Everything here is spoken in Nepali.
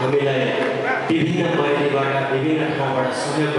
हामीलाई विभिन्न मैलीबाट विभिन्न ठाउँबाट सहयोग